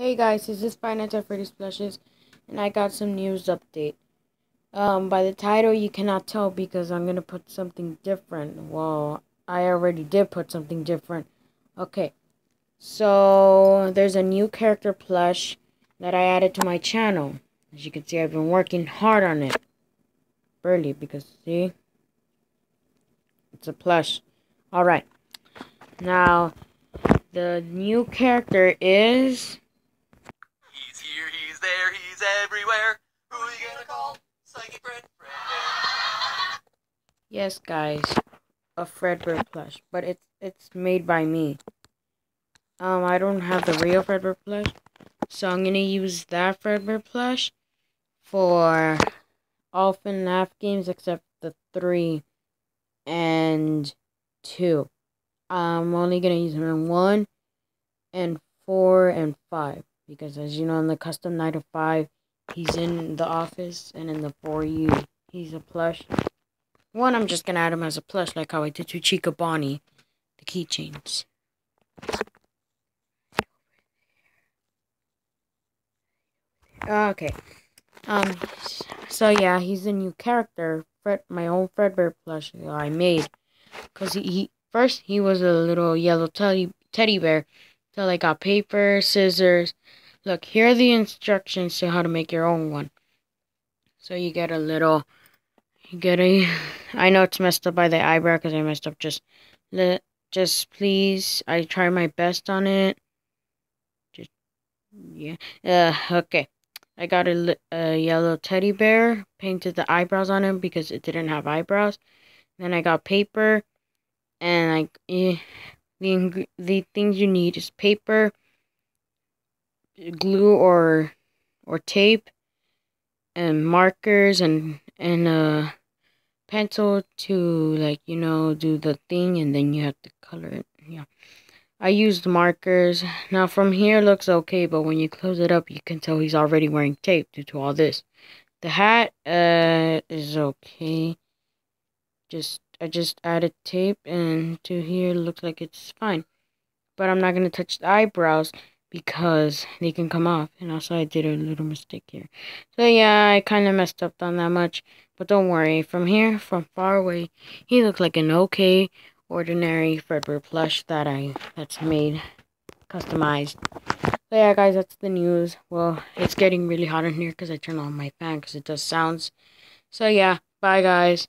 Hey guys, this is Five Nights at Freddy's Plushes, and I got some news update. Um, by the title, you cannot tell because I'm gonna put something different. Well, I already did put something different. Okay, so there's a new character plush that I added to my channel. As you can see, I've been working hard on it. Barely, because see, it's a plush. All right, now the new character is. He's he's everywhere. Who are you gonna call? Fred. Yes, guys, a Fredbear plush, but it's it's made by me. Um, I don't have the real Fredbear plush, so I'm gonna use that Fredbear plush for all FNAF games except the three and two. I'm only gonna use them in one and four and five because, as you know, in the custom night of five, he's in the office, and in the four you he's a plush. One, I'm just gonna add him as a plush, like how I did to Chica Bonnie, the keychains. Okay. Um. So yeah, he's a new character. Fred, my own Fredbear plush I made, cause he, he first he was a little yellow teddy teddy bear. So I got paper, scissors. Look, here are the instructions to how to make your own one. So you get a little, you get a. I know it's messed up by the eyebrow because I messed up. Just, let, just please. I try my best on it. Just, yeah. Uh, okay. I got a, a yellow teddy bear, painted the eyebrows on him because it didn't have eyebrows. Then I got paper, and like eh, the the things you need is paper, glue or or tape, and markers and and a pencil to like you know do the thing, and then you have to color it. Yeah. I used markers. Now from here looks okay, but when you close it up, you can tell he's already wearing tape due to all this. The hat uh is okay. Just I just added tape and to here looks like it's fine. But I'm not to touch the eyebrows because they can come off. And also I did a little mistake here. So yeah, I kind of messed up on that much. But don't worry, from here, from far away, he looks like an okay ordinary Fredbear plush that I that's made customized. So yeah, guys, that's the news. Well, it's getting really hot in here because I turned on my fan because it does sounds. So yeah, bye guys.